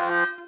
Bye.